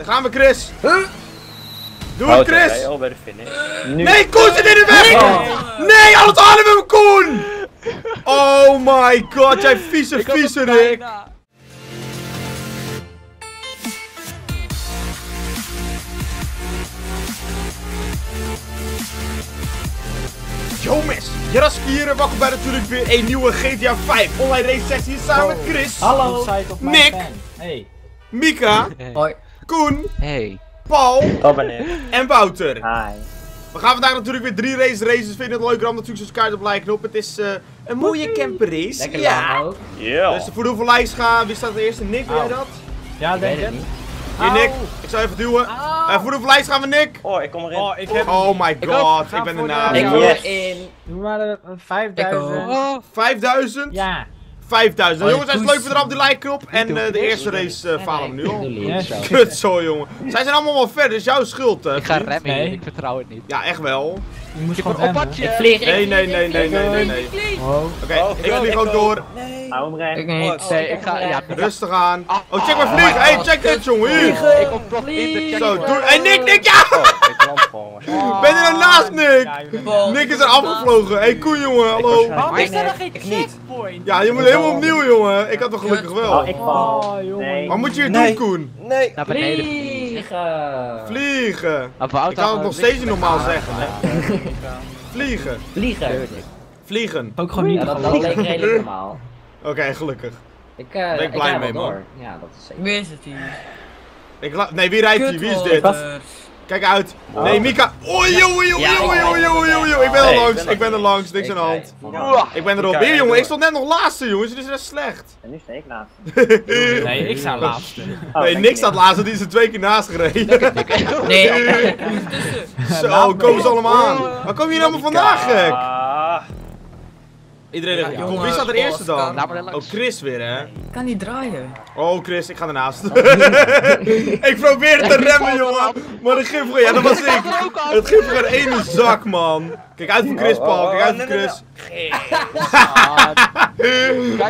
Daar gaan we, Chris. Doe het, Houd Chris. hè, al bij de finish. Nu. Nee, Koen zit in de weg! Nee, alles hem, Koen! Oh my god, jij vieze, vieze Rick. bijna. Jongens, Jaraski hier en welkom bij natuurlijk weer een nieuwe GTA 5 online race sessie samen met Chris, Hallo. Nick. Hey. Mika, Hoi. Koen, Hey. Paul Oh, wanneer? en Wouter. Hi. We gaan vandaag natuurlijk weer drie race races. Vinden het leuk, ram natuurlijk zo'n kaart op like knop. Het is eh, een mooie camper race. Lekker ja. ook. Dus voor hoeveel likes gaan, wie staat er eerst? Nick, wil jij dat? Ja, denk het. Hier Nick, ik zal even duwen. Eh, voor hoeveel likes gaan we Nick? Oh, ik kom erin. Oh, ik heb... Oh my Ik god, ik, Ga ben de- ernaast. Ik Ja. hoor Yes. in... Hoe waren het? 5000? Oh, 5000? Ja. 5000. Oh, Jongens, is leuk voor de like knop. En eh, de eerste race eh falen we nu al. Kut zo, jongen. Zij zijn allemaal wel ver, dus jouw schuld. eh, ik ga remmen Nee. ik vertrouw het niet. Ja, echt wel. Je moet Ik gewoon remmen. Ik vlieg, Nee, nee, nee, nee, nee, nee, nee. Oh. Oké, Oh, ik vlieg ik ook ook. door. Nee. Hou hem Ik rein. niet. Nee, ik ga, ja, ik Rustig aan. Ah, Oh, check maar oh vliegen. my Hey, check dit, jongen. Hier. Ik ontplof in de Zo, doe. Hey, Nick, Nick, ja! Oh, ik land gewoon. waarschijnlijk. Ben je er naast, Nick? Nick is er afgevlogen. Hey, koen, jongen, hallo. Waarom is er nog geen Ik Ja, je moet helemaal opnieuw, jongen. Ik had toch gelukkig wel. Oh, ik val. Oh, jongen. Nee. Wat moet je hier Nee. doen, Koen? Nee. Naar beneden. Vliegen. Vliegen. Wouter Ik kan het nog steeds niet normaal zeggen, hè. Vliegen. Vliegen. Vliegen. Ook gewoon niet. dat, dat leek redelijk normaal. Oké, gelukkig. Ik, uh, Ben ik blij mee, man. Ja, dat is zeker. Wie is het hier? Ik nee, wie rijdt hier? Wie is dit? Kijk uit. Nee, Mika. Oei, oei, oei, oei, oei, oei, oei, oei. Ik ben er langs. Ik ben er langs. Niks Ik aan de hand. Ik ben erop. Hier, jongen. Ik stond net nog laatste, jongens. Dit is echt slecht. En nu sta ik laatst. Nee, ik sta laatste. Nee, niks staat laatste. Die is er twee keer naast gereden. Nee, Zo, komen ze allemaal aan. Waar kom je hier allemaal vandaan, gek? Iedereen ja, wie staat er eerste dan? Oh, Chris weer, hè? Ik kan niet draaien. Oh, Chris, ik ga ernaast. ik probeer te remmen, jongen. Maar de gif Ja, dat was ik. Het gif gewoon één zak, man. Kijk uit voor Chris, oh, Paul. Oh, Kijk uit oh, voor Chris.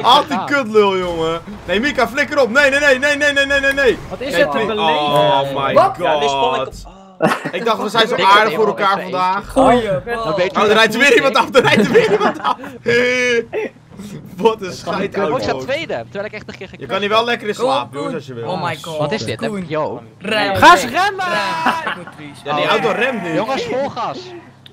Haal die kutlul, jongen. Nee, Mika, flikker op. Nee, nee, nee, nee, nee, nee, nee, nee. Wat is het? Oh, my god. Ik dacht, we zijn zo aardig voor elkaar vandaag. Goeie Oh, er rijdt er weer iemand af, er rijdt er weer iemand af. Wat een scheid Oh, ik sta tweede, terwijl ik echt een keer Je kan hier wel lekker in Koen. jongens, als je wil. Oh my god. Wat is dit? Yo. Rem. Ga eens remmen! Ja, die auto remt niet. Jongens, vol gas.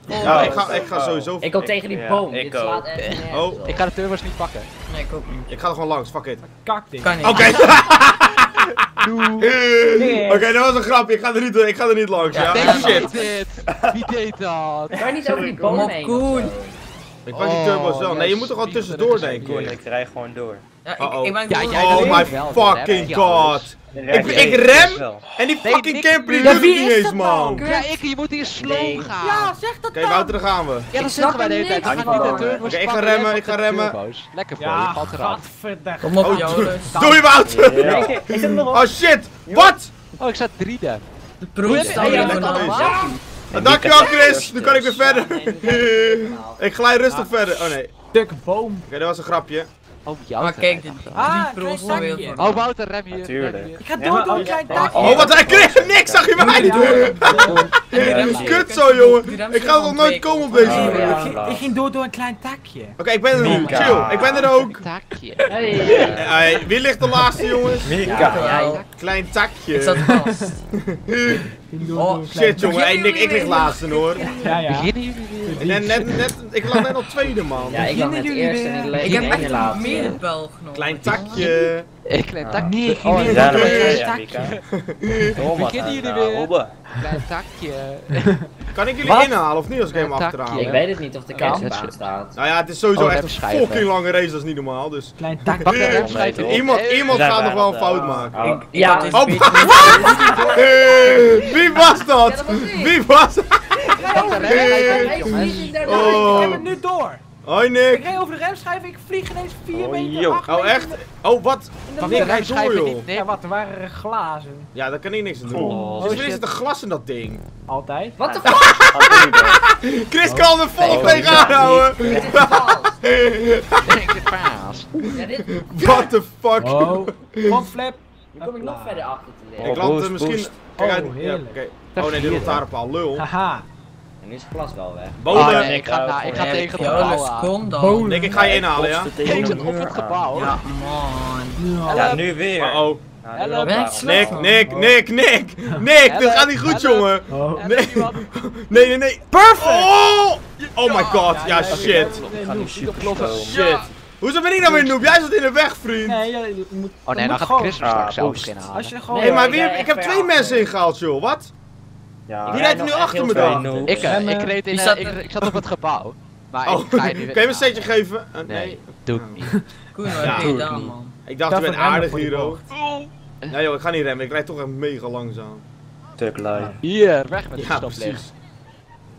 Ja, ik ga, ik ga sowieso... Ik kom tegen die boom. ik Dit slaat echt Oh. Ik ga de turbos niet pakken. Nee, ik ook niet. Ik ga er gewoon langs, fuck it. Kak dit. Kan niet. Oké. Oké, dat was een grapje. Ik ga er niet, ik ga er niet langs, ja? Wie shit. deed dit? Wie deed dat? Kan niet over die Kom boom op, heen? Ik pak die Oh, turbo's wel. ja, Nee, je moet er gewoon spiegel tussendoor, dat denk ik Koen, ik. ik rij gewoon door. Ik, ik ben oh my fucking god. Ik, ik rem en die fucking camper die lukt niet eens, man. Ja, ik, je moet hier slow gaan. Ja, zeg dat Oké, Wouter, dan gaan we. Ja, dan zitten wij de hele tijd. Niet naar Oké, ik ga remmen, ik ga remmen. Lekker voor je, valt eraf. Kom op, Doei, Wouter. Oh shit, wat? Oh, ik zat drie De proef staat hier. Ah, Dankjewel, Chris. Nu kan ik weer verder. Ik glij rustig verder. Oh nee. Dikke boom. Oké, dat was een grapje. Oh, jou. Maar kijk, de Ah, drie klein. Oh, Wouter, rem hier. Hier. Ik ga door door een klein oh, takje. Oh, wat hij kreeg! Niks zag je mij! Kut zo, jongen! Ik ga nog nooit komen op deze Oh, manier. Ik ging- Ik door door een klein takje. Oké, ik ben er nu. Mika. Chill. Ik ben er ook. Takje. Hey. Wie ligt de laatste, jongens? Mika. Klein Ik takje. zat vast. Oh, Shit, jongen. Hey, Nick, ik lig laatste, hoor. Ja, ja. Beginnen jullie? Net, net, net, ik lag net op tweede, man. Ja, ik lag net jullie eerst weer? en ik Ik leek heb in echt de een laatste. middenbel genomen. Klein takje. Ik klein takje. Nee, geen oh, nee, ja, takje. Kennen jullie nou, weer. Klein takje. Kan ik jullie inhalen of niet als ik hem achteraan? Ik weet het niet of de camera. staat. Nou ja, het is sowieso oh, echt een fucking lange race, dat is niet normaal. Dus. Klein takje. Iemand iemand gaat nog wel een fout maken. Ja. Oh, wie was dat? Wie was dat? Ik heb het nu door. Hoi Ik Nick. reed over de remschijf, ik vlieg ineens 4 Oh, meter. 8 Oh meter echt? Oh wat? in de Nick, lucht. rijd door joh. niet, Ja, wat, er waren glazen. Ja, daar kan ik niks aan doen. Oh. Dus er zit een glas in dat ding. Altijd. Wat de fuck? Chris kan er vol Nee, op tegenaan houden. Denk het paas. Dit... What the fuck? Oh. Frontflap. Nu kom ik nog verder achter te Ik liggen. Oh, land er boost, misschien... boost. Kijk Oh, uit. Oké. Oh nee, de lantaarnpaal, lul. Haha. En nu is het glas wel weg. Oh, Bolen. nee, ik ga, nou, ik ga tegen de gebouw aan. Nick, ik ga je inhalen, ja? Ik zit op het gebouw. Ja, man. Ja, nu weer. Uh oh. Nou, Weg, maar. Nick, Nick, Nick, Nick! Nick, dit gaat niet goed, jongen! Oh. En Nee. Nee, nee, nee! Perfect! Oh! Oh my god, ja ja, shit. Shit. Hoezo ben ik nou weer noob? Jij zat in de weg, vriend! Nee, je, je moet... Oh nee, dan gaat Chris straks Ah, zelf je gewoon... Hé, maar jij ik heb twee mensen ingehaald, joh. Wat? Ja, Wie rijdt er nu achter me dan? Ik, eh, En, ik eh, reed in, eh, zat ik, ik zat op het gebouw. Maar Oh, ik ga je nu kan je me een setje geven? Uh, Nee, nee. doe ik niet. Koen, wat je gedaan, man? Ik dacht, Dat je bent aardig hier, hoor. bocht. Ja joh, ik ga niet remmen. Ik rijd toch echt mega langzaam. Lui. Hier, weg met die Ja, stoplicht.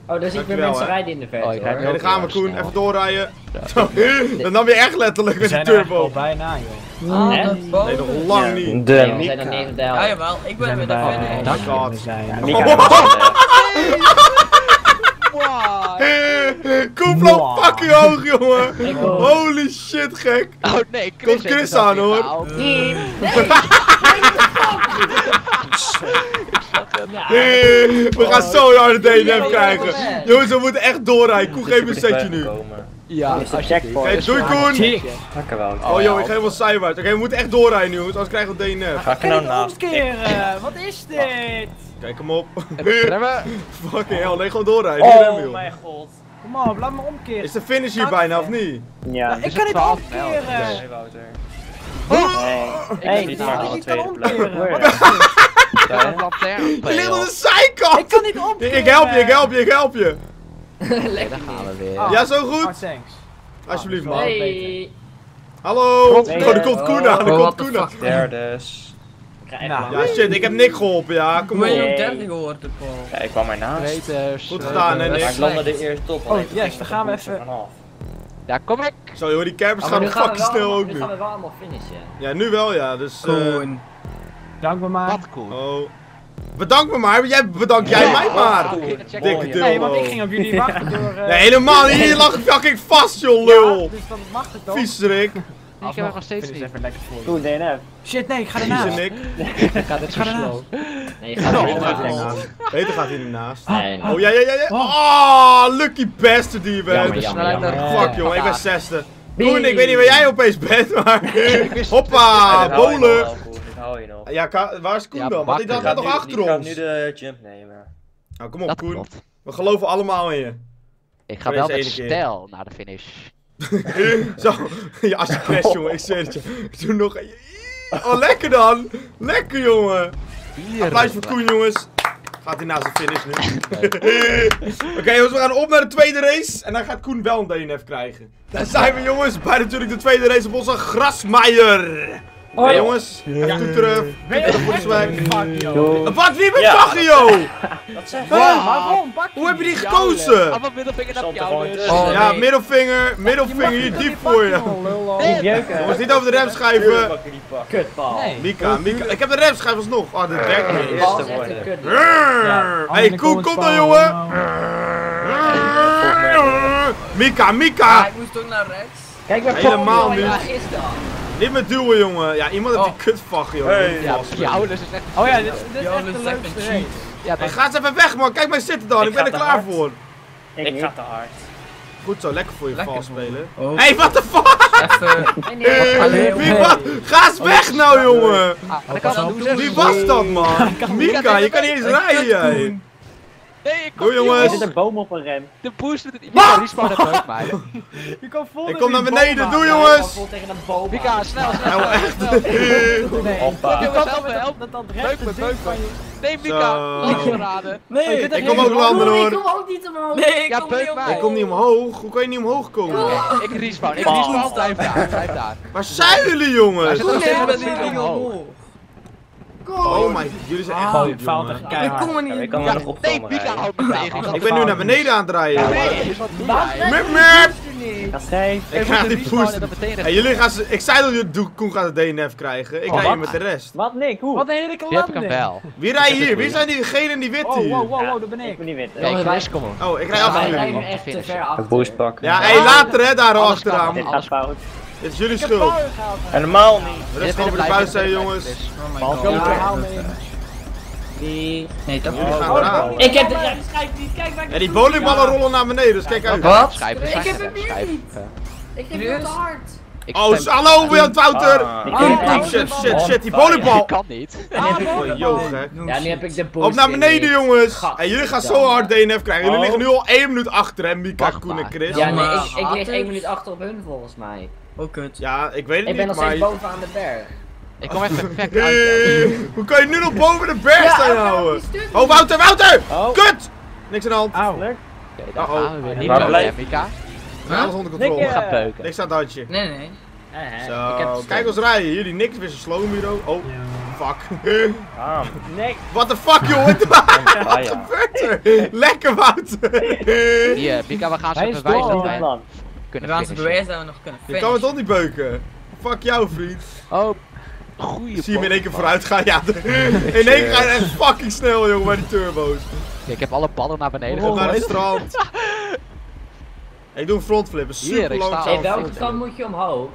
Oh, dus ik weer mensen hè. rijden in de verte. Oh, hoor. Daar gaan we, Koen. snel. Even doorrijden. Dat nam je echt letterlijk met er eigenlijk al turbo. bijna, joh. Ah, Hè? de Nee, nog lang niet. De Nee, we zijn er Mika. negen de Ja, helft. jawel. Ik ben weer de bij verder. Oh zijn. Ja, Ja, was Wow. Koen vloog fucking hoog, jongen. Holy shit, gek. Oh nee, Chris Komt Chris het ook aan, We gaan zo een harde DNF krijgen. Jongens, we moeten echt doorrijden. Koen, geef me een setje nu. Ja, checkpoint. Hey, doei Koen. Wel. Oh joh, ik ga helemaal zijwaarts. Oké, we moeten echt doorrijden nu, jongens, anders krijgen we DNF. Ga ik nou ik naast? omkeren? Wat is dit? Kijk hem op. Remmen. Fucking hell, nee, gewoon doorrijden. Oh joh. mijn god. Kom op, laat me omkeren. Is de finish hier bijna, of niet? Ja. Ik Is kan het niet 12 mijl? omkeren. Nee, Wouter. Oh! Nee. Hey, ik kan omkeren. Ik. Je ligt de Ik zijkant! kan niet omkeren. Ik, ik help je, ik help je, ik help je. Nee, daar gaan we weer. Ah. Ja, zo Oh, goed? thanks. Alsjeblieft, Ah, man. zo. Hey. Hallo! Oh, er eh, komt Koen aan, er Oh, komt Koen aan. Derdes. Ik Nou. Ja, shit, ik heb Nick geholpen, ja, kom op. je Nee. op derde geworden, Paul? Ja, ik kwam ernaast. Veters. Goed gedaan, hè, eh, Nick? Maar ik landde er eerst op. Oh, yes, dan de gaan we even-. Ja, kom ik. Zo joh, die campers Oh, maar gaan nu gaan we fucking snel ook Nu nu. gaan we wel allemaal finishen. Ja, nu wel ja, dus... eh, Koen. Dank me maar. Wat cool. Oh. Bedank me maar, jij, bedank jij mij maar! Dikke. Nee, want ik ging op jullie wachten door... eh, Nee, helemaal niet, je lag fucking vast joh, Ja, lul! dus dan mag het toch? Viezerik, Ik heb hem nog steeds niet. even lekker voor. Goed, DNF. Shit, nee, ik ga ernaast. Nick. Ik ga dit zo ga ernaast. slow. Nee, je gaat er niet naast. Beter gaat hij ernaast. Nee, nee. Oh ja, ja, ja, ja. Oh, lucky bastard die je bent. Jammer, jammer, Snelheid jammer. naar- Fuck jongen, ik ben Ja. zesde. Koen, ik weet niet waar jij opeens bent, maar... Hoppa, bolen! Hou je nog. Ja, waar is Koen Ja, dan? Want ik dacht nog achter die gaat ons. nu de jump nemen. Nou, kom op Dat Koen. klopt. We geloven allemaal in je. Ik ga wel deze met stijl naar de finish. Zo, ja, als je crasht jongen, ik zweer het je. Doe nog een... Oh, lekker dan! Lekker jongen! Applaus voor Koen jongens. Gaat hij naast de finish nu. Oké jongens, we gaan op naar de tweede race. En dan gaat Koen wel een DNF krijgen. Daar zijn we jongens, bij natuurlijk de tweede race op onze grasmaier. Hoi jongens, even toeteren. Toeteren voor de swag. Wat, wie bent Ja. Fagio? Dat zeg Huh? Waarom? Pak Hoe heb je die gekozen? Allemaal middelvinger naar jou dus. Oh, Ja, nee. middelvinger, middelvinger hier diep voor je. Niet jeuken. Jongens, niet over de rem schrijven. Pak je die pak. Kutbal. Nee. Mika, Mika, ik heb de remschijf alsnog. Oh, dit werkt niet. Hey, Koen, kom dan jongen! Mika, Ah, Mika! ik moest ook naar rechts. Kijk waar Helemaal niet. Niet met duwen, jongen. Ja, iemand heeft Oh. die kutvag, joh. Hey. Ja, is echt... Oh ja, dit, dit is echt dit de leukste een race. Ja, Hey, ga eens even weg, man. Kijk mij zitten dan. Ik Ik ben er klaar hard. voor. Ik ga te hard. Goed zo, lekker voor je Lekker spelen. Oh. Hey, what the fuck? Even. Nee, nee. Allee, Wie hey. wat? Ga eens weg nou, jongen. Ah. Wie was dat, man? Mika, je kan niet eens rijden, jij. Nee, ik kom Doei, jongens. joh. een boom op een rem. De boost doet het niet. Mika, respawn het ook, mij. Je kan vol Ik kom naar beneden. aan. jongens. Vol tegen een boom. Mika, snel, snel. Nou, echt. Nee. Hoppa. Je Jongens, kan help me, met help. dat, dat Beuk rechte me, van me. je... Nee, Mika. Verraden. Nee, Oh, je Ik er kom ook landen, Nee, hoor. ik kom ook niet omhoog. Nee, ik Ja, kom niet omhoog. Ik kom niet omhoog. Hoe kan je niet omhoog komen? Ik respawn, ik respawn. Blijf daar, blijf daar. Waar zijn jullie, jongens? zit nog steeds ik. Oh my, jullie zijn echt Ah, jongen. echt Ik kom er niet ik kan Ja, er nog op nee, houdt me tegen. Ik ben nu naar beneden aan het rijden. Nee? Mip, mip. Ik ga die boost. dat Hey, jullie gaan, ze- ik zei dat jullie doe- Koen gaat de DNF krijgen. Ik Oh, rij hier met de rest. Wat? Nee, hoe? Wat een ik landing. wel. Wie rijdt hier? Wie zijn die gele en die witte Oh, wow, hier? wow, wow, Ja, daar ben ik. Ik ben niet wit. Nee, kom op. Oh, ik rij achter jullie. te echt te ver Een achter. boost pakken. Ja, hey, later hè, daar achteraan. Dit gaat fout. Dit is jullie Ik schuld. Helemaal niet. Rust gewoon voor de buis zijn, jongens. Oh my god. Ja. Vlieg. Nee, toch? Jullie gaan eraan. oh, Ik heb de rechts schijf niet, kijk waar ik En die bowlingballen rollen naar beneden, dus kijk uit. Wat? Schijf, Ik schijf, heb hem weer niet. Ik heb heel te hard. ik Oh, stem- hallo, Wil Wouter! Ah. Ik Oh, heb oh, de Shit, shit, shit, die Ik bowlingbal! kan niet. Oh. Ja, nu heb ik de boost Op naar beneden, jongens! En jullie gaan zo hard DNF krijgen. Jullie Oh. liggen nu al 1 minuut achter, hè, Mika, Koen en. Chris. Ja, Ja, nee, ik, ik lig hater? één minuut achter op hun volgens mij. Oh, kut. ik weet het Ik ben niet, nog steeds bovenaan de berg. Ik kom echt perfect uit. Eh, Hoe kan je nu nog boven de berg staan oké, houden? Oh. Wouter, Wouter! Oh. Kut! Niks aan de hand. Auw. Oké, daar Uh-oh. gaan we weer. Niet meer, hè, Mika. Alles onder controle. eh, Ga beuken. Niks aan het handje. Nee, nee. Eh, hè, Zo, ik heb de kijk ons rijden. Jullie niks, weer zo'n slow bureau. Oh, fuck. Ah, nee. What the fuck, joh? Wat ja. gebeurt er? Lekker, Wouter. Hier, Mika, we gaan Hij ze is het kunnen gaan ze finishen. bewijzen dat we nog kunnen Je kan me finishen. toch niet beuken. Fuck jou, vriend. Oh, goeie Zie je hem in één keer vooruit gaan? Ja, in één keer ga je echt fucking snel, jongen, bij die turbo's. Ja, Ik heb alle ballen naar beneden Op naar het strand. Ik doe een frontflip, een Hier, super ik sta langzaam. al. Hey, welke kant moet je omhoog?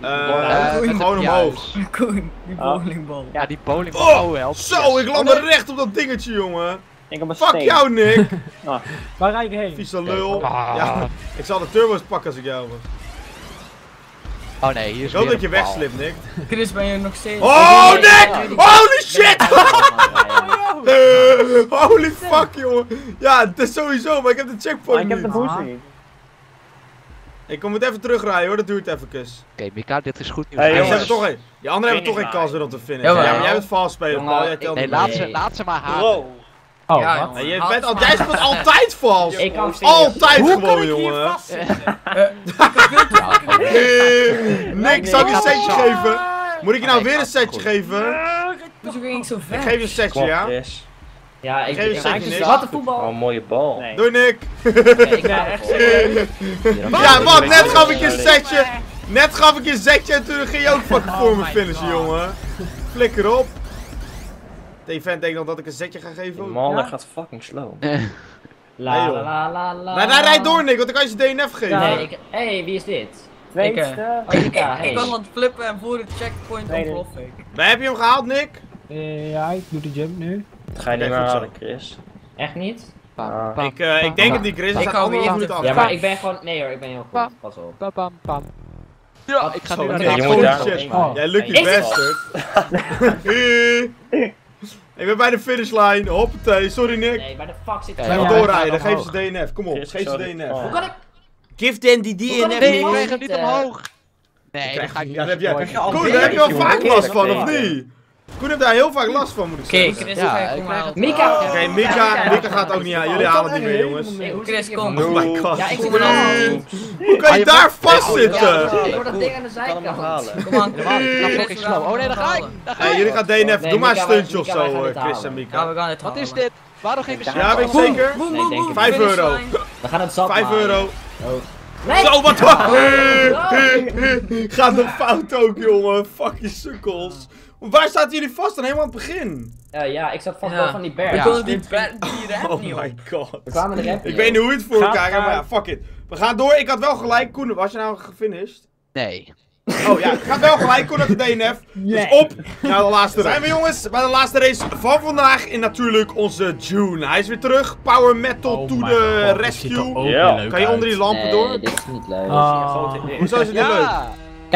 Eh, Eh, met gewoon de omhoog. Koen, die Oh. bowlingbal. Ja, die bowlingbal. Oh, help. Zo, ik land Oh, er recht op dat dingetje, jongen. Ik heb een Fuck steen. jou, Nick. Waar rijd ik heen? Vieze lul. Ah. Ja, ik zal de turbo's pakken als ik jou was. Oh nee, hier is Ik hoop dat je wegslipt, Nick. Chris, ben je nog steeds... Oh, Nick! Holy shit! Holy fuck, jongen. Ja, het is sowieso, maar ik heb de Maar checkpoint ik heb de niet. boost Ah. niet. Ik kom het even terugrijden hoor, dat duurt even. Oké, Mika, dit is goed nieuws. Hey, jongens. hebben toch geen, die anderen hebben toch geen kans weer om te finishen. Jawel. Ja, maar jij bent vals spelen, Paul. Nee, niet laat ze, laat ze maar haten. Wow. Oh, Ja, wat? Nee, je bent, al, jij speelt altijd vals. Ik kan. Altijd gewoon, jongen. Eh, Nick, zal ik je een setje geven? Moet ik je nou Nee, weer een setje goed. geven? Hoezo ging ik zo Ik ver? geef je een setje, ja? Ja, ik Geef ik- een ik- setje, Wat een voetbal! mooie bal. Nee. Doei, Nick. Ik ga echt Ja, wat? Net gaf ik je een setje. Net gaf ik je een setje en toen ging je ook fucking voor me finishen, jongen. Flikker op. De event denkt nog dat ik een setje ga Die geven. man Ja. dat gaat fucking slow. La la la la la. Maar hij rijdt door, Nick, want dan kan je ze DNF geven. Nee, ik... Hey, wie is dit? Tweede. Oh, Mika, Ik hey. het flippen en voor de checkpoint ontplof ik. Maar heb je hem gehaald, Nick? Eh, ja, ik doe de jump nu. Dat ga je niet meer goed zo. halen, Chris. Echt niet? Pam, Ik, eh, ik denk het niet, Chris. Ik hou weer te- af. Ja, maar ik ben gewoon... Nee hoor, ik ben heel goed. Pas op. pam, pam, pam. Ja, ik ga Zo, nu naar de daar Oh. Jij lucky Is het-. Eh. ik ben bij de finishlijn. Hoppatee. Sorry, Nick. Nee, waar de fuck zit Ja, Blijf ja. Ja, doorrijden. ja, Geef omhoog. ze DNF. Kom op, geef ze. DNF. Oh. Hoe kan ik... Give them die ik Nee, ik krijg hem niet, omhoog. Nee, dan ga ik niet ja, heb je jij- Koen, daar heb je al vaak last van, of niet? Koen heeft daar heel vaak last van, moet ik Oké. Chris, Ja, ga ik ik Mika! Oké, Mika, Mika gaat ook niet aan. Jullie halen het niet meer, jongens. Chris, kom. Oh my god. Ja, ik zit Kom er al. Hoe kan je daar vastzitten? Ja, Door dat ding aan de zijkant. halen. Kom aan, ik Chris, slow. Oh nee, daar ga ik. Hey, ik. jullie gaan DNF. Doe maar een stuntje of zo, eh, Chris en Ja, Mika. we gaan het Wat is dit? Waarom geen Ja, weet je zeker? boem, Nee, boem, denk boem, ik Vijf finish euro. line. We gaan het zat 5 maken. euro. Nee! Zo, wat Gaat een fout ook, jongen. Fuck je sukkels. Waar zaten jullie vast dan? Helemaal aan het begin. Eh, ja, ik zat vast Ja. wel van die berg. We Ja. konden die die Oh niet op. my god. We kwamen de rap Ik weet niet hoe je het voor elkaar maar ja, fuck it. We gaan door. Ik had wel gelijk. Koen, was je nou gefinished? Nee. Oh ja, ik had wel gelijk. Koen had de DNF. Dus op naar de laatste race. Zijn we jongens bij de laatste race van vandaag in natuurlijk onze June. Hij is weer terug. Power metal Oh to the god, rescue. Ja. Kan je onder die lampen Nee, door? dit is niet leuk. Ah. Hoezo is het niet leuk?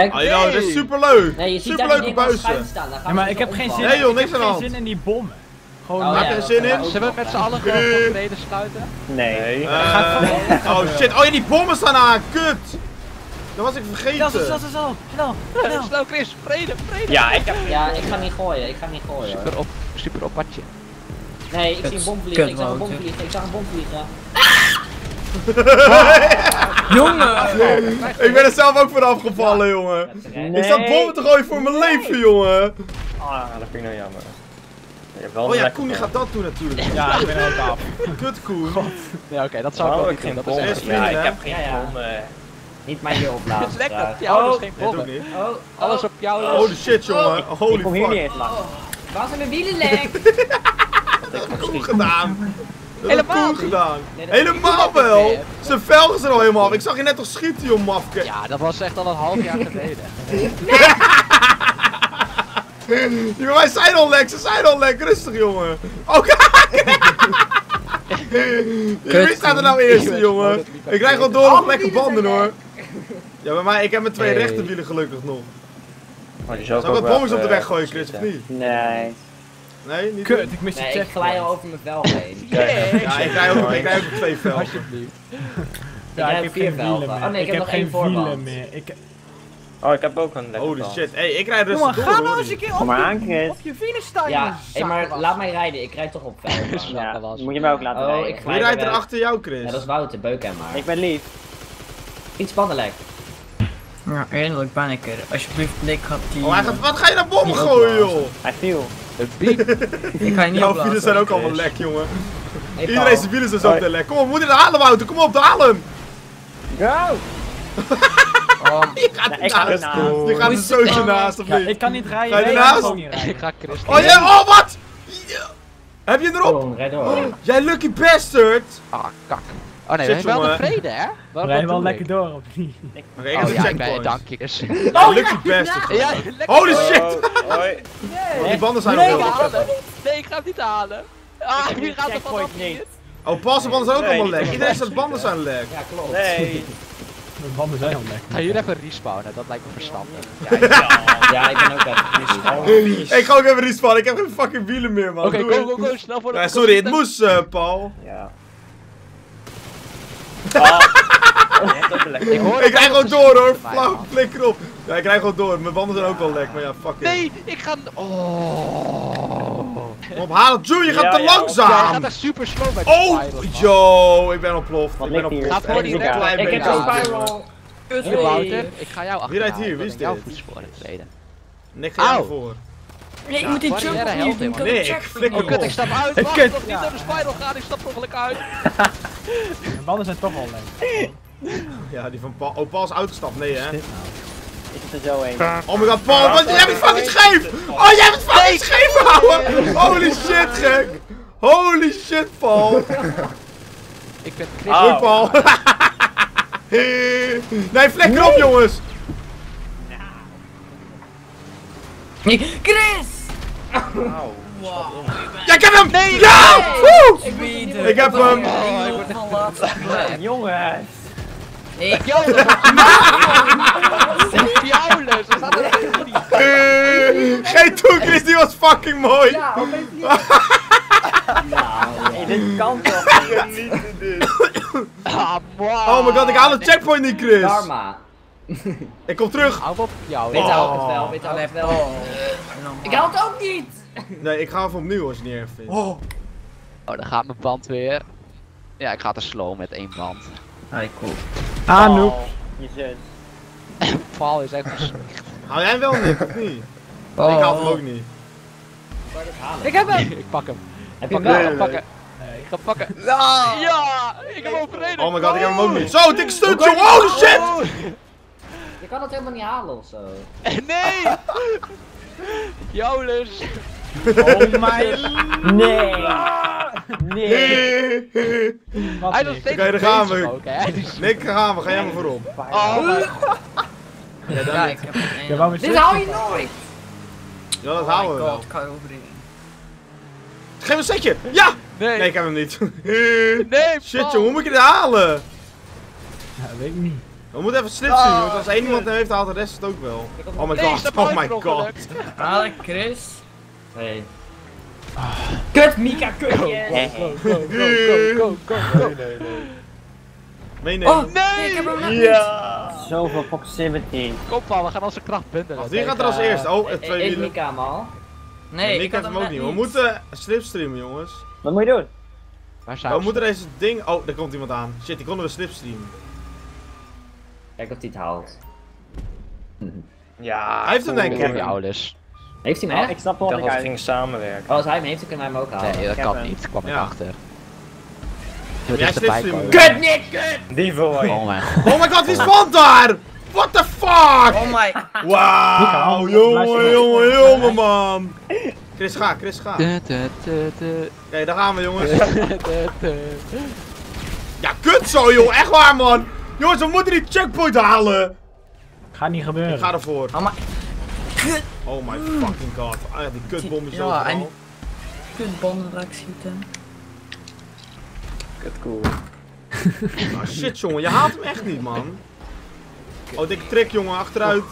Kijk, Oh, jawel, dit is Nee. superleuk. nee, je ziet daar die Superleuke buizen. staan. Ja, maar ik heb geen zin. Nee, joh, ik niks heb aan de geen hand. zin in die bommen. Gewoon Oh, Heb ja, je er zin in? Zullen we met z'n allen gewoon vrede sluiten? Nee. Eh, oh shit, oh ja, die bommen staan aan, kut! Dat was ik vergeten. snel, snel, snel, snel, snel. Snel Chris, vrede, vrede. Ja, ik heb... Ja, ik ga niet gooien. Ik ga niet gooien. hoor. Super op, super op padje. Nee, ik zie een bom vliegen. Ik zag een bom vliegen. Ik zag een bom vliegen. Jongen! Ik ben er zelf ook vanaf gevallen, jongen. Ik zat bommen te gooien voor mijn leven, jongen. Ah, dat vind ik nou jammer. Je hebt wel Oh ja, Koen die gaat dat doen natuurlijk. Ja, ik ben er ook af. Kut Koen. Ja, oké, dat zou ik Oh, wel ik niet doen. geen Dat is echt... Ja, ik heb geen Ja, ja. bom. eh. Niet mij hier Het oplaten. is lekker. graag. Jou, Oh, geen Dat doe ik probleem. niet. Oh, oh. Alles op jou. Holy los. shit, jongen. Ik Holy kom hier niet eens langs. Waar zijn mijn wielen lek? Dat heb ik Koen gedaan. Dat Helemaal gedaan. Nee, Helemaal wel. Zijn velgen zijn al helemaal af. Ik zag je net toch schieten, joh, mafke. Ja, dat was echt al een half jaar geleden. Bij mij zijn al lek, ze zijn al lek. Rustig, jongen. Oh, Wie staat er nou eerste, jongen? Ik krijg gewoon door nog lekker banden, hoor. Ja, bij mij, ik heb mijn twee Hey. rechterwielen gelukkig nog. Maar die zou ik ook wel op de weg gooien, eh, Chris, of niet? Nee. Nee, niet Kut, doen? ik mis die Nee, ik glij al over mijn vel heen. Ja, ik krijg ook, ik krijg ook twee velden. Alsjeblieft. Ja, Ik ik heb heb vier meer. Oh nee, ik heb heb nog één geen voorband. wielen meer. Ik... Oh, ik heb ook een lekker Holy shit. Hey, ik rijd rustig Jongen, door, ga nou je eens een keer Kom op, maar aan, je- Chris. op je staan. Ja, je hey, maar laat mij rijden. Ik rijd toch op velgen. Ja, dat was- moet je mij ook laten Oh, rijden. ik Wie rijdt er achter jou, Ja, Chris? dat is Wouter, beuk hem maar. Ik ben lief. Iets spannelijk. Ja, eindelijk ben ik er. Alsjeblieft, Nick had die... Oh, hij gaat, wat ga je naar bommen gooien, joh? Hij viel. Biep. Ik ga je niet Jouw opblazen, wielen zijn ook allemaal lek, jongen. Hey, Iedereen zijn wielen zijn zo te lek. Kom op, we moeten het halen, Wouter. Kom op, haal hem. Go! Oh, Je gaat ga ernaast. Je gaat er zo naast, of niet? ik kan niet rijden. Ga je ernaast? kan gewoon niet rijden. Ik ga Chris. Oh, jij, oh, wat? Ja. Heb je hem erop? Door. Jij lucky bastard. Ah, kak. Oh nee, we hebben wel jongen. de vrede, hè? We rijden wel lekker door, of niet? Oké, Oh ja, ik ben dank je. Dus. Oh, lucky bastard. Ja, lekker. Holy shit. Hoi. Oh, die banden zijn Nee, nog we wel halen. Nee, ik ga hem niet halen. Ah, die gaat er vanaf niet. Oh, Paul's banden zijn ook Nee, allemaal lek. Iedereen zijn banden zijn lek. Ja, klopt. Nee. Mijn banden zijn al lekker. Ga hier even respawnen, dat lijkt me verstandig. Ja, ik ben ook even. Ik ga ook even respawnen. Ik heb geen fucking wielen meer, man. Oké, go, go, go, snel voor de... Ja, sorry, het moest, eh, Paul. Ja. Ah. Op lek. Ik hoor Ik krijg gewoon door, hoor. Flauw, flikker op. Ja, ik krijg gewoon door. Mijn banden zijn ook wel lek, maar ja, fuck it. Nee, ik ga... Oh. Kom op, haal het. Joe, je gaat Ja, te ja, Ja, hij langzaam. gaat echt super slow met Oh, yo, ik ben ontploft. Wat Ik ben ligt hier? ontploft. Ga voor die klein Ik heb een spiral. Wouter, ik ga jou Wie rijdt hier? Ik Wie is dit? voetsporen treden. Nick, ga jij Au. naar voren. Nee, ik moet die jump opnieuw doen. Ik Nee, ik flikker Oh niet. kut, ik stap uit. Wacht, nog niet ja. door de spiral gaan. Ik stap ongeluk uit. Mijn banden zijn toch al lekker. Ja, die van Paul. Oh, Paul is uitgestapt. Nee, hè? Dit nou. Ik zit er zo heen. Oh my god, Paul, wat, jij bent fucking scheef! Oh, jij bent fucking scheef, ouwe! Holy shit, gek! Holy shit, Paul! Ik ben Chris. Hoi, Au. Paul! nee, flikker op, jongens! Nee, Chris! Auw. Ja, ik heb hem! Ja! Woe! Ik weet het. Ik heb hem. een engel van laatste. Jongens! Nee, Jouwles, we staan er echt niet. Eh, Geen toe, Chris, die was fucking mooi! Nou, hey, dit kan toch niet? Niet dit. Ah, wow. Oh my god, ik haal de checkpoint niet, Chris! Karma. Ik kom terug! Hou op jou. Weet Oh. hou ik het wel, weet hou ik het wel. Ik haal het ook niet! Nee, ik ga even opnieuw als je het niet erg vindt. Oh, dan gaat mijn band weer. Ja, ik ga te slow met één band. Hey, cool. Ah, noob. Oh, Je. Paul is echt een Haal jij hem wel niet, of niet? Oh. Ik haal hem ook niet. Ik heb hem! ik pak hem. Je Pak hem hem, ik ga pakken. Ik ga pakken. Ja! Ik heb overreden. Oh my god, ik heb hem ook niet. Zo, dikke stunt, jongen! Holy shit! Oh, Je kan het helemaal niet halen of zo. nee! Jouwles. Oh my... Nee! Nee! Wat Hij is nog niet? steeds Oké, daar gaan we. ook, hè. Hij is- Nick, daar gaan we. Ga jij maar voorop. Oh mijn. Ja, dan Ja, ik heb Ja, Dit haal je nooit! Ja, dat Oh houden my we wel. ik. Geef me een setje! Ja! Nee. Nee, ik heb hem niet. Nee, Shit, jongen, hoe moet je dit halen? Ja, weet ik niet. We moeten even slips zien, want als één iemand hem heeft, haalt de rest het ook wel. Oh my god, oh my god. Haal ik Chris? Nee. Kut, Mika, kutje! Go, go, go, go, go, go, go. Meenemen. Oh, nee, ik heb hem niet. Ja. Zoveel proximity. Kom Paul, we gaan onze kracht bundelen. Wie gaat er als eerste? Oh, het twee Ik. Mika hem al. Nee, ik had heeft hem ook niet. We moeten slipstreamen, jongens. Wat moet je doen? Waar zijn We moeten deze ding... Oh, daar komt iemand aan. Shit, die konden we slipstreamen. Kijk of hij het haalt. Ja. Hij heeft hem denk Ik ik. Heeft hij hem Oh, ik snap Ik wel dat we uit. gingen samenwerken. Oh, als hij hem heeft, dan kunnen wij hem ook halen. Nee, dat ik kan hem. niet. kwam ik Ja. achter. Jij komen. Kut, Nick, kut! Die voor je. Oh mijn god. Oh my god, wie spant daar? What the fuck? Oh my. Wauw, jongen, jongen, jongen, man. Chris, ga, Chris, ga. Oké, daar gaan we, jongens. Ja, kut zo, joh. Echt waar, man. Jongens, we moeten die checkpoint halen. Gaat niet Ik gebeuren. ga ervoor. Oh my. Oh my fucking god. Ah, ja, die kutbom is Ja, overal. en- banden raak schieten. Kut cool. Ah, shit jongen, je haalt hem echt niet man. Oh, dikke trick jongen, achteruit.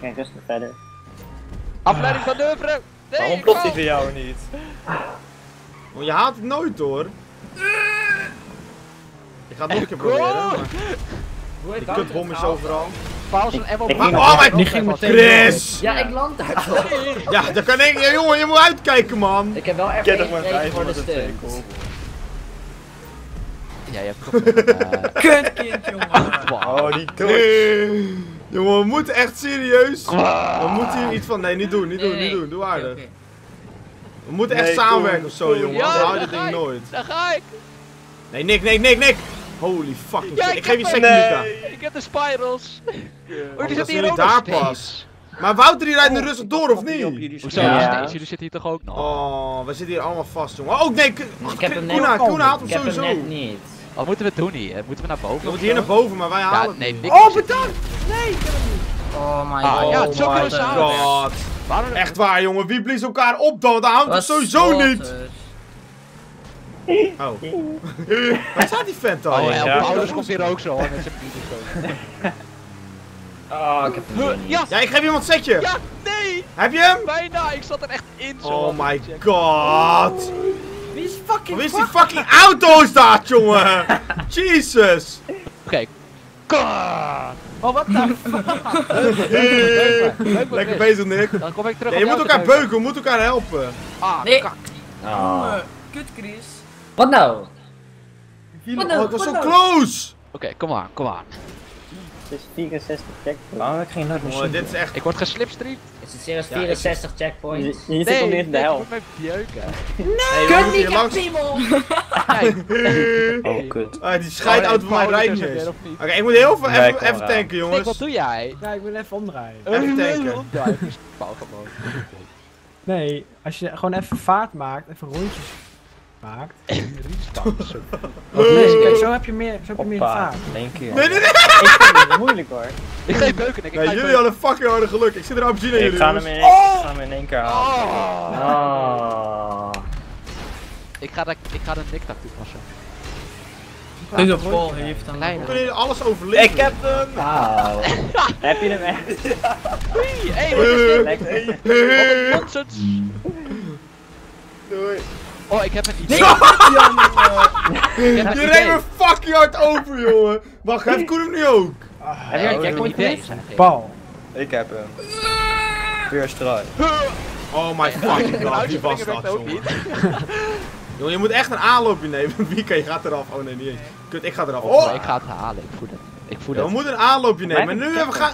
Geen rustig verder. Afleiding van Deuvre! Nee, Waarom klopt die voor jou niet? Oh, je haalt het nooit hoor. Ik ga het nog een keer proberen. maar Die kutbom is overal. Paus en ik Maar, ging oh Die ging meteen Chris! Ja, ik land daar toch. Ja, daar kan ik. Ja, jongen, je moet uitkijken man. Ik heb wel echt reden voor de 502 stunt. Ja, je hebt toch een, Kutkind, jongen. wauw. Oh, die. Nee. Jongen, we moeten echt serieus. We moeten hier iets van. Nee, niet doen, niet doen, niet doen. Doe aardig. We moeten echt samenwerken of zo, jongen. Ja, Anders hou je daar dit ga ding nooit. Daar ga ik! Nee, Nick, Nick, Nick, Nick. Holy fucking Ja, shit. ik Ik geef je heb second, Mika. Ik heb de spirals! Oh, dat die zit zien hier ook daar pas. Maar Wouter die rijdt nu rustig door, of niet? Hoezo Ja. Jullie zitten hier toch ook nog? Oh, we zitten hier allemaal vast, jongen. Oh, nee. Ik heb hem net- Koena, Koena haalt hem Ik heb hem sowieso. net niet. Wat moeten we doen hier? Moeten we naar boven? We moeten hier naar boven, maar wij halen Ja, het nee, niet. Nick Oh, zit- bedankt! Oh my Ah, god. ja, zo kunnen we samen. Echt waar, jongen. Wie blies elkaar op dan? Dat houdt het sowieso niet. Oh. Waar staat die vent dan? Oh, ja. Paulus komt hier ook zo met zijn microfoon. Oh, ik heb. Ja! Ja, ik geef iemand een setje. Ja! Nee! Heb je hem? Bijna! Ik zat er echt in zo. Oh my god. Wie is fucking Wie is die fucking auto staat, jongen? Jesus. Oké. Oh, wat de Leuk, Lekker bezig, Nick. Dan kom ik terug Ja, je moet elkaar beuken, we moeten elkaar helpen. Ah, Nee. kak. Oh. Kut Chris. Wat nou? Wat Oh, het was zo close. Oké, kom aan, kom aan. Het is 64 checkpoints. Waarom heb ik geen nooit dit is echt... Ik word geslipstreamd. Is het serieus Ja, 64 Je, checkpoints? je zit Nee, niet in de ik helft. beuken. Hey, we moeten hier langs... Kijk. Oh, kut. Ah, die scheidauto van mij Paulus rijdt is niet er eens. weer, Oké, niet? ik moet heel veel Nee, even, even tanken, Nick, wat jongens. doe jij? Ja, ik wil even omdraaien. Even tanken. Ja, ik gewoon. Nee, als je gewoon even vaart maakt, even rondjes maakt. Respawn. zo. Nee, kijk, zo heb je meer, zo heb je meer vaart. Één keer. Nee, nee, nee. Ik vind het moeilijk hoor. Ik ga je beuken. Ik Nee, jullie beuken. hadden fucking harde geluk. Ik zit er amper zien in Ik jullie, ga hem in ik ga hem in één keer halen. Oh. Oh. Ik ga, dat, ik ga de Nick-tak toepassen. Op Paul heeft dan. Kleine. Kunnen jullie alles overleven? Ik heb hem! Wauw. Heb je hem echt? Hé, wat is dit? Lekker. Wat een. Doei. Oh, ik heb een idee. Je reed me fucking hard over, jongen. Wacht, heeft Koen hem nu ook? Heb Ja, je ik een heb een idee. Paul. Ik heb hem. First try. Oh my fucking god, wie was dat, jongen? Jongen, je moet echt een aanloopje nemen. Wieke, je gaat eraf. Oh nee, niet eens. Kut, ik ga eraf. Oh, Oh, ik ga het halen. Ik voel het. Ik voel ja, we het. moeten een aanloopje nemen. En nu ik even gaan...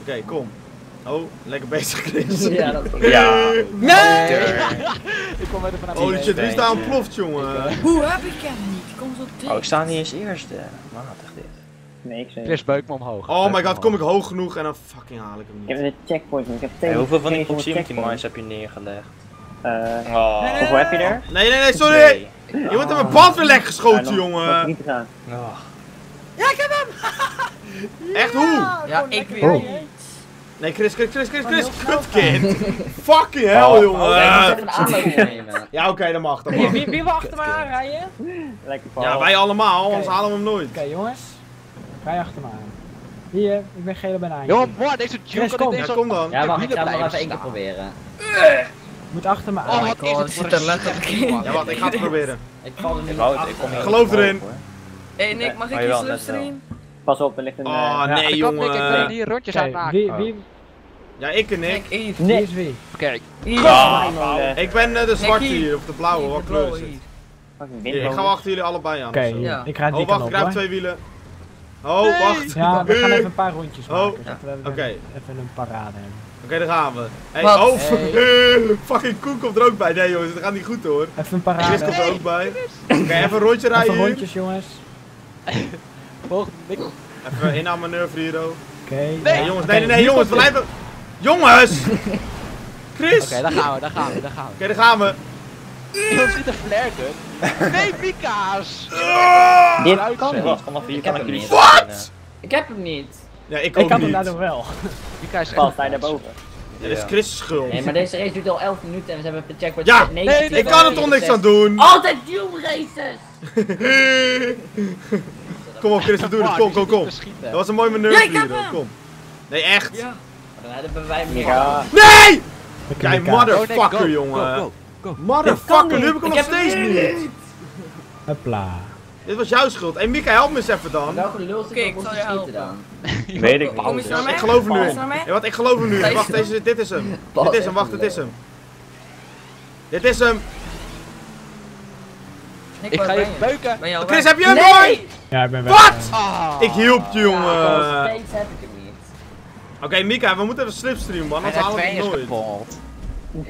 Oké, kom. Oh, lekker bezig, Chris. Ja, dat Ja. Nee! Ik kom er vanaf. Holy shit, wie is daar ontploft, jongen? Hoe heb ik hem niet? Ik kom zo dicht. Oh, ik sta niet eens eerste. Matig dit. Nee, ik zeg Chris, beuk me omhoog. Oh Beuk my god, kom ik hoog genoeg en dan fucking haal ik hem Ik niet. heb een checkpoint, ik heb Hey, tegen. hoeveel van die proximity mines heb je neergelegd? Eh, Oh. hoeveel heb je er? Nee, nee, nee, sorry! Nee. Je wordt in mijn band weer lek Ja, geschoten, jongen. niet gedaan. Oh. Echt, hoe? Ja, ik weet Oh. niet. Nee, Chris, Chris, Chris, Chris, Chris, heel snel kutkind. Fucking hell, Oh, jongen. Oh, ik moet even een aanloopje nemen. Ja, oké, dat mag, dat Wie, mag. wie, wie wil achter me aanrijden? Lekker Paul. Ja, wij allemaal, anders halen we hem nooit. Oké jongens, rij achter me aan. Hier, ik ben gele banaan. Jongen, mooi, deze Chris, Duke kom. kan Ja, deze kom dan. Ja, wacht, ik ga hem nog even één keer proberen. Moet achter me aan. Oh, wat God, is het zit een er letterlijk in. Ja, wacht, ik ga het proberen. Ik val er nu Ik, geloof erin. Hé Nick, mag ik je slipstream? Pas op, er ligt een... Oh, nee, Ik kan Nick, ik ben jongen. hier rondjes Oké, aan het wie, maken. wie, Ja, ik en Nick, Nick. Wie is wie? Oké, Hier. eh, Ik ben eh, de zwarte hier. hier, of de blauwe, wat kleur is het? ik ga achter jullie allebei aan. Oké, ik rijd die Oh, wacht, ik op heb twee wielen. Oh, Nee. wacht. Ja, we gaan even een paar rondjes Oh. maken. Oké. even een parade hebben. Oké, daar gaan we. Hey, Wat? oh, Hey. fucking Koen komt er ook bij. Nee jongens, dat gaat niet goed hoor. Even een Chris parade. komt er ook bij. Oké, even een rondje rijden Even hier. rondjes jongens. Even in aan manoeuvre hier. Oké. Nee, ja, jongens, nee, nee, nee, jongens, we blijven... Jongens! Chris! Oké, daar gaan we, daar gaan we, daar gaan Oké, daar gaan we. we. Ziet een flare gun. Nee, Mika's! Dit kan zeg. niet. Wacht, vanaf hier Ik kan heb ik niet. steunen. Ik heb hem niet. Ja, ik Ik ook had hem daardoor wel. Mika is Paul, echt sta je daarboven? Ja, dit is Chris' schuld. Nee, maar deze race duurt al 11 minuten en we hebben de checkpoint Ja, 19. Ik kan er toch niks aan doen? Altijd duel races! Kom op Chris, we doen het. Kom, kom, kom. Dat was een mooi manoeuvre hier. hem. Kom. Nee, echt. Ja. Maar dan hebben wij meer. Ja. Nee! Jij motherfucker, jongen. Motherfucker, nu heb ik hem nog steeds niet. Hopla. Dit was jouw schuld. Hé, Mika, help me eens even dan. Welke lul zit Oké, ik op zal te je schieten helpen. dan? Weet ik eens niet. Ik geloof er nu. Ja, wat, ik geloof er nu. Wacht, deze, dit is hem. Dit is hem, wacht, dit is hem. Dit is hem. Ik ga je beuken. Chris, heb je hem voor mij? Nee! Ja, ik ben weg. Wat? Ah. Ik hielp je, Nog jongen. steeds heb ik hem niet. Oké, Mika, we moeten even slipstreamen, man. Anders halen we R2 het is nooit.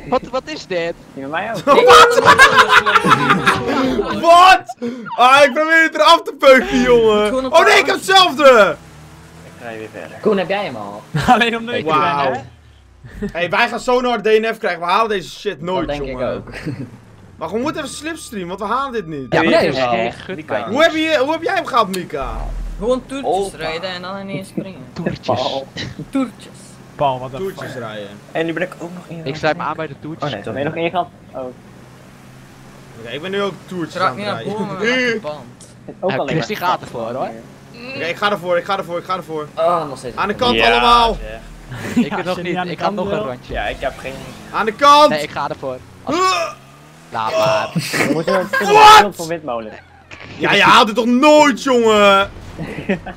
Wat, wat is dit? Mij ook. Wat? Ah, ik probeer het eraf te peuken, jongen. Oh nee, ik heb hetzelfde. Ik rij weer verder. Koen, heb jij hem al? Alleen omdat ik er ben, Wauw. hè? Hey, wij gaan zo naar DNF krijgen. We halen deze shit Dat nooit, ik jongen. ook. Maar we moeten even slipstreamen, want we halen dit niet. Ja, maar nee, bij kan? Hoe heb, je, hoe heb jij hem gehad, Mika? Gewoon toertjes Opa. rijden en dan ineens springen. Toertjes. Toertjes. Paul, wat een Toertjes rijden. En nu ben ik ook nog in. Ik sluit me aan bij de toertjes. Oh nee, toch Ben je nog niet. één gehad? Oh, Oké, ik ben nu ook toertjes aan niet het rijden. raak band. ook Ja, alleen Chris, die gaat ervoor, hoor. Oké, ik ga ervoor, ik ga ervoor, ik ga ervoor. Oh, nog steeds. Aan de kant Ja, allemaal. Ik Ja, ben nog niet, niet ik nog een rondje. Ja, ik heb geen. Aan de kant. Nee, ik ga ervoor. Als-. Laat maar. We moeten er een van windmolen. Ja, je haalt het toch nooit, jongen?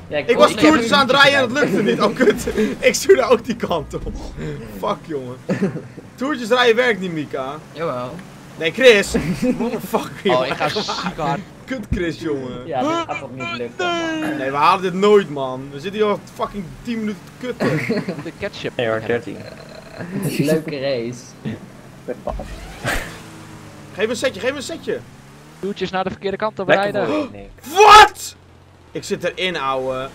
Ja, Ik was toertjes aan het rijden en het lukte niet. Oh, kut. Ik stuurde ook die kant op. Fuck, jongen. Toertjes rijden werkt niet, Mika. Jawel. Nee, Chris. Motherfucker, Oh, ik ga ziek hard. Kut, Chris, jongen. Ja, dit gaat toch niet lukken, man. Nee, we halen dit nooit, man. We zitten hier al fucking 10 minuten te kutten. De ketchup. Nee hoor, 13. Leuke race. Geef me een setje, geef me een setje. Toertjes naar de verkeerde kant op rijden. Wat? Ik zit erin, ouwe.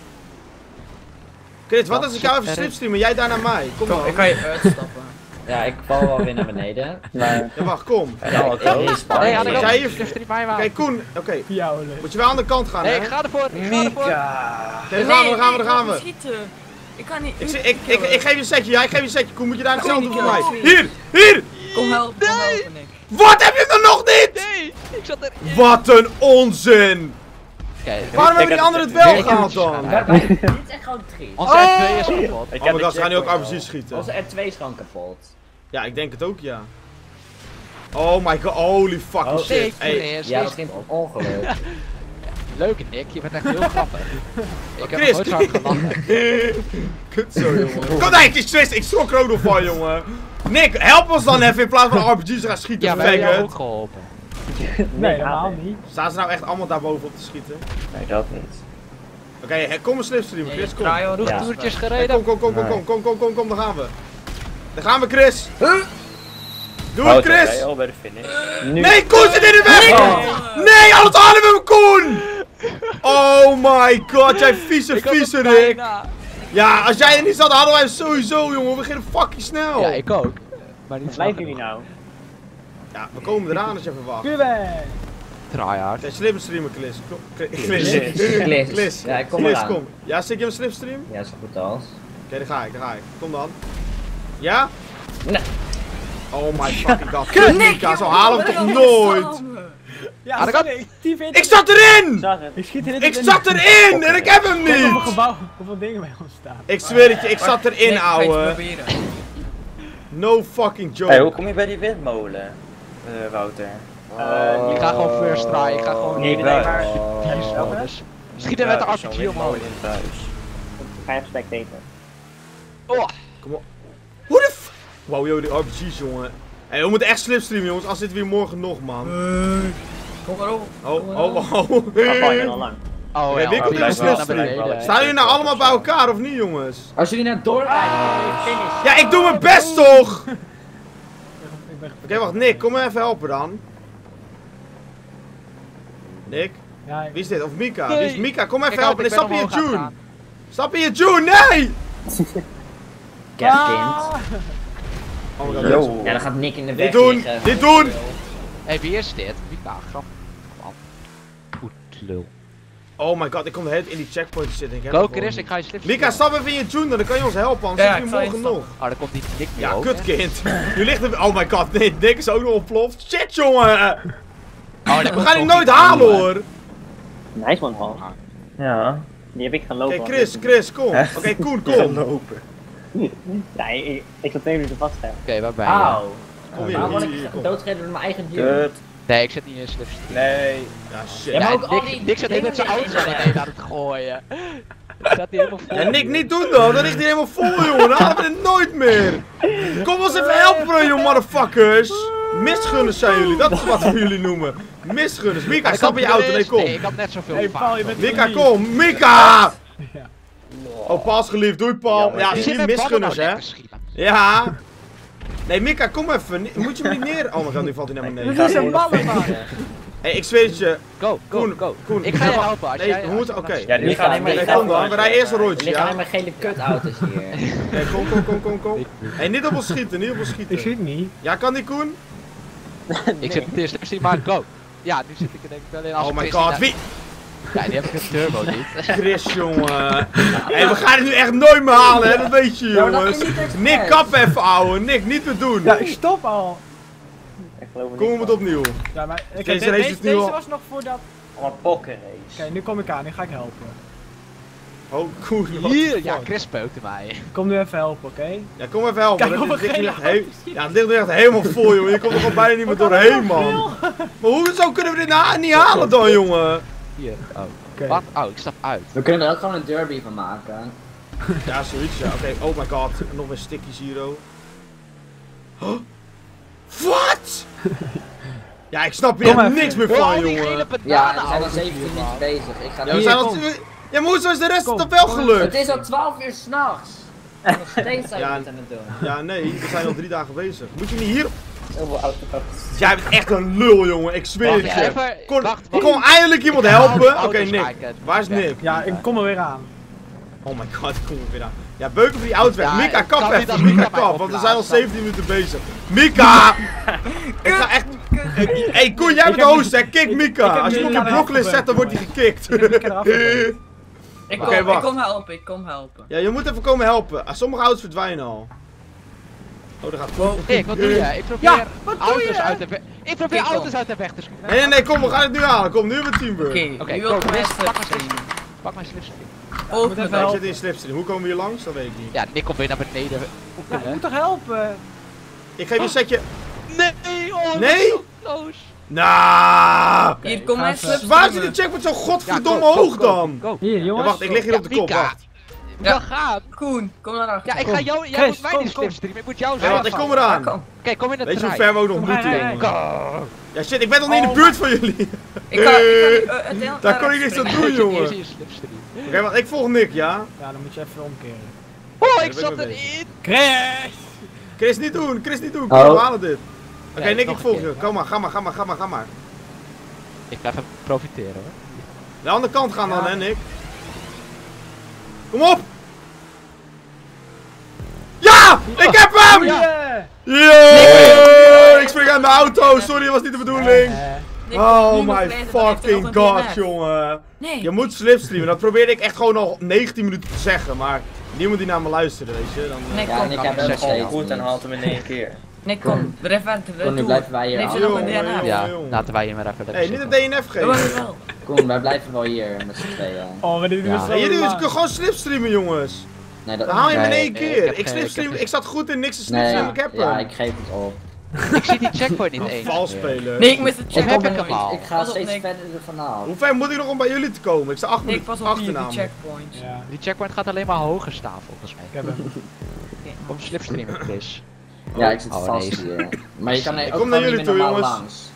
Chris, wat Wat als ik jou even slipstreamen? Jij daar naar mij. Kom Kom, dan. ik ga je uitstappen. Ja, ik val wel weer naar beneden. Maar Ja, wacht, kom. Ja, ik. Nee, aan de Jij kant. Oké. Koen. Oké. Jou, leuk. Moet je wel aan de kant gaan, Nee, hè? ik ga ervoor. Ik ga ervoor. Oké, daar gaan we, daar gaan we, daar gaan we. Schieten. Ik kan niet. Ik, ik, ik, ik geef je een setje, ja, ik geef je een setje. Koen, moet je daar hetzelfde doen voor mij? Nee. Hier, hier! Kom helpen, kom helpen, Nick. Wat heb je er nog niet? Nee, ik zat erin. Wat een onzin! Oké, Waarom hebben Ik die heb anderen het het- wel gehaald toertjes dan? Ja, Dit is echt gewoon triest. onze R2 is kapot. Ik Oh my god, ze gaan nu ook checkpoint RPG al. schieten. Onze R2 is gewoon kapot. Ja, ik denk het ook, ja. Oh my god, holy fucking Oh, shit. Hey. Ja, dat ging op ongeluk. Leuke Nick, je bent echt heel grappig. Ik heb Chris. nooit zo hard gelachen. kut zo, jongen. Kom, nee, ik twist, ik schrok nog van, jongen. Nick, help ons dan even in plaats van RPG's te gaan schieten, Ja, wij hebben ook geholpen. Nee, helemaal niet. Staan ze nou echt allemaal daar bovenop te schieten? Nee, dat niet. Oké, kom een slipstream, Chris, kom. Hoor. Genoeg Ja. toertjes Hey, gereden. kom, kom, kom, kom, kom, kom, kom, kom, kom, daar gaan we. Daar gaan we, Chris. Doe Houd het, Chris. jij al bij de finish. nu. Nee, Koen zit in de weg! Nee, anders halen we hem, Koen! Oh my god, jij vieze, Ik vieze Rick. bijna. Ja, als jij er niet zat, hadden wij hem sowieso, jongen. We beginnen fucking snel. Ja, ik ook. Maar niet blijven jullie nou? Ja, we komen eraan als je even wacht. Kubé! Tryhard. Jij slim streamen, Klis. Kom- Klis. Klis. Klis. Ja, ik kom Klis, eraan. kom. Ja, zit je een slipstream? Oké, Ja, zo goed als. daar ga ik, daar ga ik. Kom dan. Ja? Nee. Oh my fucking god. Kut, zo halen we hem toch nooit? Ja, Ah, die vindt Ik zat erin! Ik schiet er net Ik zat erin en ik heb hem Kijk hoeveel niet! gebouw, hoeveel dingen bij ons staan. Ik zweer het je, ik zat erin, ga iets ouwe. proberen. No fucking joke. Hey, hoe kom je bij die windmolen, eh, Wouter? Eh, Ik ga gewoon first try. Ik ga gewoon Nee, niet nee, maar- vier modus. Schieten met de RPG omhoog. in het huis. Ga even spectator. Oh, Hoe de f... Wow, yo, die RPG's, jongen. Hey, we moeten echt slipstreamen, jongens. Als zitten we hier morgen nog, man. Kom maar op. Oh, oh, oh. Oh ja, oh, komt ik naar beneden. Staan jullie nou allemaal bij elkaar of niet, jongens? Als jullie naar door ben je finish. Ja, ik doe mijn best toch! Oké, wacht, Nick, kom me even helpen dan. Nick, Ja, ik- wie is dit? Of Mika? Nee. Wie is Mika? Kom even Ik helpen. Nee, stap in je June. Stap in je June, nee! Oh god, Yo. mensen. Ja, dan gaat Nick in de weg Dit doen, liggen. dit doen! Hé, wie is dit? Wie kaag? Man. Lul. Oh my god, ik kom de hele tijd in die checkpoint zitten. Ik Go Chris, ik ga je slips Mika, stap even in je tune, dan kan je ons helpen, anders Ja, zit je morgen nog. Oh, dan komt die Nick Ja, kutkind. Nu ligt er... Oh my god, nee, Nick is ook nog ontploft. Shit, jongen. Oh, We gaan die nooit halen, hoor. Nice one, Hal. Ja. Die heb ik gaan lopen. Oké, Chris, Chris, kom. Oké, Koen, kom. lopen. Ja, ik, ik zat twee minuten vast. hè. Oké, waar ben je? Auw. Kom hier, Waarom word ik doodgereden door mijn eigen duur? Nee, ik zit niet in slips. Nee. Ja, shit. Ja, maar ook al Nick, die Nick zit dingen net zijn auto aan het gooien. Staat hij helemaal vol. Ja, Nick, niet doen dan. Dan ligt hij helemaal vol, jongen. Dan halen we het nooit meer. Kom ons even helpen, joh, motherfuckers. Misgunners zijn jullie. Dat is wat we jullie noemen. Misgunners. Mika, Ik stap in je auto. Nee, kom. Nee, ik had net zoveel Hey vaart. Paul, je bent Mika, kom. Mika! Ja. Oh, Paul is geliefd. Doei, Paul. Ja, Je zie je misgunners, hè? Ja. Nee, Mika, kom even. Moet je me niet neer... Oh my god, nu valt hij naar beneden. Dit is een ballen, man. Hey, ik zweer het je. Go, go, Koen, go. Koen. Ik ga je helpen als Nee, jij... we moeten... Oké. Ja, nu Ik gaan ga we alleen Nee, kom dan. We rijden eerst een rondje, liggen alleen ja? maar gele kutauto's hier. Nee, kom, kom, kom, kom, kom. Hey, niet op ons schieten, niet op ons Ik schieten. zie het niet. Ja, kan die Koen? Ik zit het eerst maar go. Ja, nu zit ik er denk ik wel in als Oh ik my god, wie? Ja, die heb ik een turbo niet. Chris, jongen. Hey, we gaan het nu echt nooit meer halen, hè? Dat weet je, dat jongens. Nick, kap even, ouwe. Nick, niet meer doen. Ja, ik stop al. Ik geloof Kom, van. opnieuw. Ja, maar Deze de- race deze, deze was nog voordat... Allemaal pokkenrace. Oké, nu kom ik aan, nu ga ik helpen. Oh, what Hier, ja? Chris peukte mij. Kom nu even helpen, oké? Ja, kom even helpen. Kijk, Dat ligt nu geen echt he- Ja, het ligt nu echt helemaal vol, jongen. Je komt er gewoon bijna niet meer doorheen, man. Maar hoezo kunnen we dit nou niet halen dan, jongen? Hier, oh. Oké. Wat? Oh, ik stap uit. We kunnen er ook gewoon een derby van maken. Ja, zoiets, ja. Oké, oh my god. Nog meer sticky zero. Huh? Wat? Ja, ik snap hier echt niks meer Oh, van, jongen. Ja, we zijn al auto's 17 hier, minuten bezig. Ik ga Ja, we zijn al... Ja, maar hoezo is de rest Kom, toch wel gelukt? Het is al 12 uur s'nachts. Nog steeds zijn we Ja. het aan het doen. Ja, nee, we zijn al drie dagen bezig. Moet je niet hier... Auto's. Jij bent echt een lul, jongen. Ik zweer Wacht, het ja, je. even... Kon, wacht, wacht. kon eindelijk iemand helpen? Oké, auto's Nick. Waar is. Nick? Ja, ik kom er weer aan. Oh my god, ik kom er weer aan. Ja, beuken voor die auto weg. Ja, Mika, ik kap even. Mika, kap. Want we zijn al opblaast. 17 minuten bezig. Mika! ik ga echt... Hé, hey, Koen, jij bent de host, hè? Kick ik- ik Mika. Als je hem op je blocklist zet, dan wordt hij gekikt. Ik kom helpen, ik kom helpen. Ja, je moet even komen helpen. Ah, Sommige auto's verdwijnen al. Oh, daar gaat Koen. Nick, wat doe je? Ik probeer Ja, wat doe auto's je? uit de weg... Ik probeer Kijk, auto's kom. uit de weg te schieten. Nee, nee, nee, kom, we gaan het nu halen. Kom, nu hebben we teamwork. Oké, Chris, best pak mijn stream? Pak mijn slips. Volg moet me even Ja, ik zit in slipstream. Hoe komen we hier langs? Dat weet ik niet. Ja, Nick komt weer naar beneden. Hoe Ja, kan je moet toch helpen? Ik geef je een setje. Nee, oh, Nee? close. Nou. Hier, kom mijn even- slips Waar zit die checkpoint zo Ja, godverdomme go, go, hoog go, dan? Hier, Ja, jongens. wacht, ik lig hier op de kop. Wacht. Ja. Ja. gaan. Koen, kom naar achter. Ja, ik ga jou... Jij Chris, moet mij kom, die kom. slipstream. Ik moet jou Ja, zijn. wacht, ik kom eraan. Ja, kom. Kijk, kom in de Weet je hoe ver we ook nog moeten. Ja, shit, ik ben nog niet in de Oh. buurt van jullie. Ik kan, ik kan, uh, het heel Daar kon ik niks aan doen, jongen. Oké, wacht, ik volg Nick, ja? Ja, dan moet je even omkeren. Oh, ik zat erin. Chris! Chris, niet doen, Chris, niet doen. Oh. Kom, we halen dit. Oké, Nick, ik volg keer. je. Kom maar, ga maar, ga maar, ga maar, ga maar. Ik ga even profiteren hoor. De andere kant gaan dan, Ja. hè, Nick? Kom op! Ja! Ik heb hem! Ja! Yeah! Ik spring uit mijn auto, sorry, dat was niet de bedoeling. Eh, Nick, Oh my fucking god, jongen. Je moet slipstreamen, dat probeerde ik echt gewoon al 19 minuten te zeggen, maar niemand die naar me luisterde, weet je. Dan, eh, Ja, en ik heb hem zeggen. steeds Goed en haalt hem in één keer. Nick, kom. We even aan Kom, nu blijven wij hier ze nog een DNA? Ja, laten wij je maar even Hé, lekker niet een. DNF geven. Koen, wij blijven wel hier met z'n tweeën. Oh, maar dit Ja. is jullie kunnen gewoon slipstreamen, jongens. Nee, dat Dan haal je hem in nee. één nee, keer. Ik slipstream, ik heb ik zat goed in niks te Nee, slipstreamen, ik heb ja, hem. ik geef het op. Ik zie die checkpoint niet eens. Vals spelen. Nee, ik mis de Of check. heb kom ik? Ik ga Pas op, steeds verder ervan af. Hoe ver moet ik nog om bij jullie te komen? Ik sta acht Nick, minuten pas op die, achter die. Ja, Die checkpoint gaat alleen maar hoger staan volgens mij. ik heb hem. Kom slipstreamen, Chris. Ja, ik zit Oh, vast nee. hier. Maar je kan Ik ook kom naar jullie toe, jongens. langs.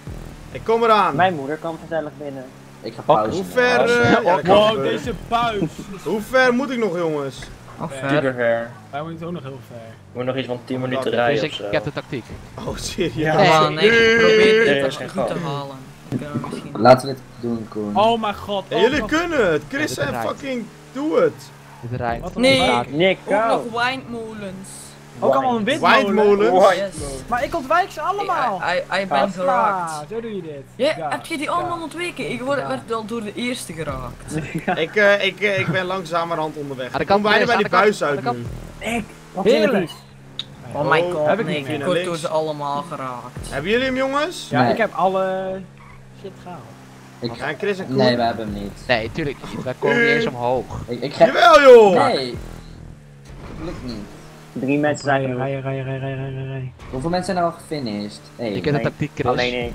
Ik kom eraan. Mijn moeder kwam gezellig binnen. Ik ga pauze. Hoe ver, eh, eh, ja, kan Wow, gebeuren. deze buis. Hoe ver moet ik nog, jongens? Oh, Ja. ver. Super ver. Wij moeten ook nog heel ver. We moeten nog iets van 10 minuten rijden Dus ik, heb de tactiek. Oh, serieus? Ja. Nee. Oh, nee, ik probeer Nee, dit is geen goed te halen. Dan kunnen we misschien... Laten we dit doen, Koen. Oh mijn god. Oh, jullie kunnen het. Chris en fucking doe het. Dit rijdt. Nee. Nick, Ook nog wijnmolens. Ook allemaal een windmolen. Yes. Maar ik ontwijk ze allemaal. I, I, I ben geraakt. Zo doe je dit. Ja, Ja. heb je die Ja. allemaal ontweken? Ik word, Ja. werd al door de eerste geraakt. Ik, eh, ik, eh, ik ben langzamerhand onderweg. Ik kom kant, bijna bij die buis uit nu. Ik, wat is Heerlijk. Oh my Oh, god, heb ik nee, ik word door ze allemaal geraakt. Hebben jullie hem jongens? Ja, Nee. ik heb alle shit gehaald. Ik, en Chris en Koen? nee, we hebben hem niet. Nee, tuurlijk niet. Wij komen niet eens omhoog. Ik, ik ga... Jawel joh! Nee! Lukt niet. Drie mensen zijn er. rijden, rijden, rijden, rijden, rijden, rijden. Hoeveel mensen zijn er al gefinished? Hey, Je kent de nee. tactiek, Chris. Alleen ik.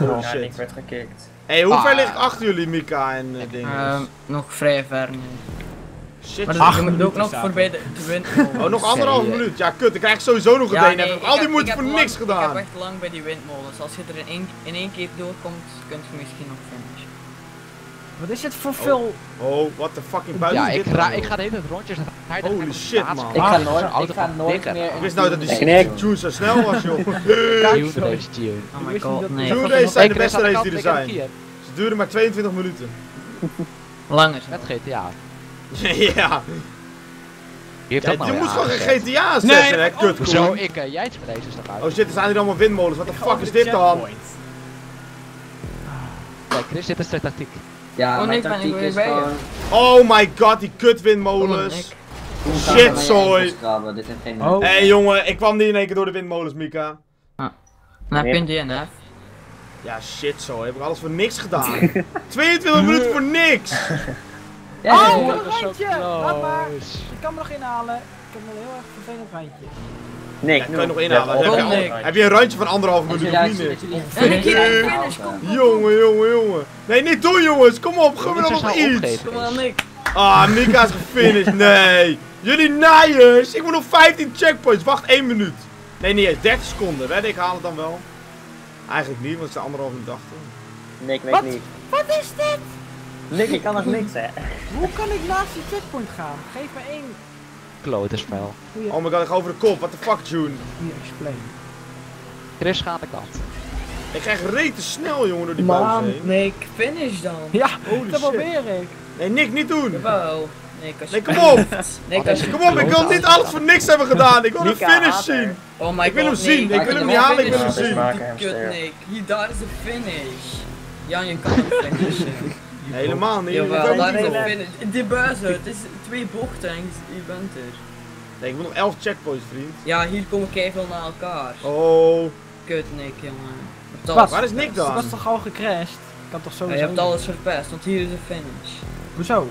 Oh Ja, shit. ik werd gekikt. Hé, hoe ver Ah. ligt achter jullie Mika en eh, dingen? Ehm, nog vrij ver nu. Shit. Maar dat je moet ook nog voorbij de, de windmolens. Oh, nog anderhalf minuut. Ja, kut. Dan krijg ik sowieso nog een Ja, nee, Heb ik ik al die heb- moeite ik voor heb niks gedaan. Ik heb echt lang bij die windmolens. Als je er in één, in één keer doorkomt, kunt je misschien nog finishen. Wat is dit voor veel... Oh, what the fucking buiten Ja, is ik, dit ra nou, ik ga de hele tijd rondjes rijden. Holy shit, man. Ik ga is zo'n nooit, auto ik ga nooit meer... Ik wist nou dat die. June zo snel was, joh. Tune, tune. Oh my god, nee. Hey, deze zijn de beste races die er zijn. Ze duren maar 22 minuten. Lang is Met het. GTA. ja. Wie heeft ja dat nou je moet gewoon geen aangezet? GTA Nee, zetten, hè, oh, kut Hoezo? Koen. Ik, eh, jij het deze toch uit? Oh shit, er staan hier allemaal windmolens. Wat de fuck is dit dan? Kijk, Chris, dit is de tactiek. Ja, Oh, mijn tactiek is gewoon... Oh my god, die kut Oh, Shit, zooi. Dit heeft geen... Oh. Hé hey, jongen, ik kwam niet in één keer door de windmolens, Mika. Dan heb je een DNF. Ja, shit zo. Heb ik alles voor niks gedaan. 22 minuten voor niks. Ja, Oh, een randje! Laat maar! Ik kan me nog inhalen. Ik heb nog een heel erg vervelend randje. Nick, Ja, kan je nog inhalen. Ja, Heb je, nee. heb je een randje van anderhalf minuut of niet? Nick? ik. Jongen, jongen, jongen. Nee, niet doen jongens. Kom op, gun me dan nog snel iets. opgeven. Kom aan, Nick. Ah, Mika is gefinished. Nee. Jullie naaiers. Ik moet nog 15 checkpoints. Wacht 1 minuut. Nee, niet eens. 30 seconden. Weet ik haal het dan wel. Eigenlijk niet, want het zijn anderhalf minuut achter. Nick weet Wat? niet. Wat is dit? Nick, ik kan nog niks hè. Hoe kan ik naast die checkpoint gaan? Geef me één Klote spel. Oh my god, ik ga over de kop. What the fuck, June? goede explain. Chris, ga aan de kant. Ik echt rete snel, jongen, door die Man, heen. Nick, finish dan. Ja, Holy dat shit. probeer ik. Nee, Nick, niet doen. Jawel. Nick, als Nee, kom op. Nick, als je... Kom op, ik wil niet alles voor niks hebben gedaan. Ik wil de finish zien. Oh my Ik wil god, hem zien, ik wil hem niet halen, ik wil hem zien. Kut. Nick. Hier, daar is de finish. Ja, je kan hem finishen. Helemaal niet. Jawel, daar is. Die buizen, het is twee bochten en je bent er. Nee, ik moet nog 11 checkpoints, vriend. Ja, hier komen keiveel naar elkaar. Oh. Kut, Nick, jongen. Wat? Waar is Nick dan? Ik was toch al gecrashed? Ik kan toch Ja, sowieso... je hebt alles verpest, want hier is de finish. Hoezo?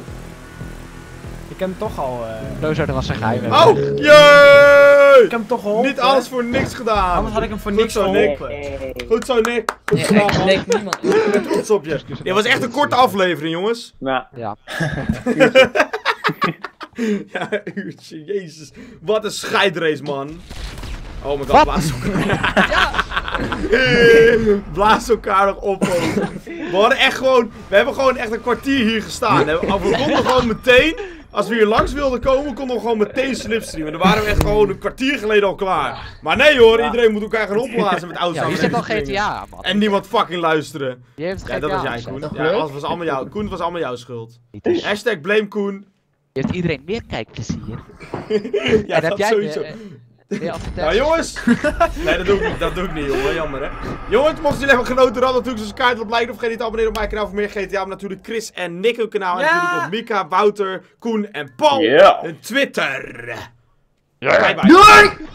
Ik heb hem toch al... eh Sowieso, dat was zijn geheim. Oh, jee! Ik heb hem toch geholpen. Niet alles voor niks gedaan. Anders had ik hem voor Goed niks zo, geholpen. Nick. Goed zo, Nick. Goed Nee, gedaan. Nick, niemand. Ik ben trots op je. Dit was echt een korte aflevering, jongens. Ja, Ja. Ja, uurtje. Jezus. Wat een scheidrace, man. Oh my god, blaas elkaar. blaas elkaar nog op, man. We hadden echt gewoon... We hebben gewoon echt een kwartier hier gestaan. We konden gewoon meteen... Als we hier langs wilden komen, konden we gewoon meteen slipstreamen. Dan waren we echt gewoon een kwartier geleden al klaar. Maar nee hoor, iedereen moet elkaar gaan opblazen met auto's Ja, wie zit al GTA, man? En niemand fucking luisteren. GTA Ja, dat was jij. Koen. Ja, alles was allemaal jou. Koen, het was allemaal jouw schuld. Hashtag blame Koen. Je heeft iedereen meer kijkplezier. Ja, en dat heb jij sowieso. de, Nou jongens! Nee, dat doe ik niet, dat doe ik niet jongen, jammer hè. Jongens, mochten jullie hebben genoten, dan natuurlijk zoals kaart op like. Of vergeet niet te abonneren op mijn kanaal voor meer GTA. Maar natuurlijk Chris en Nick hun kanaal. En Ja! natuurlijk op Mika, Wouter, Koen en Paul. Ja. En Twitter. Ja. Bye bye.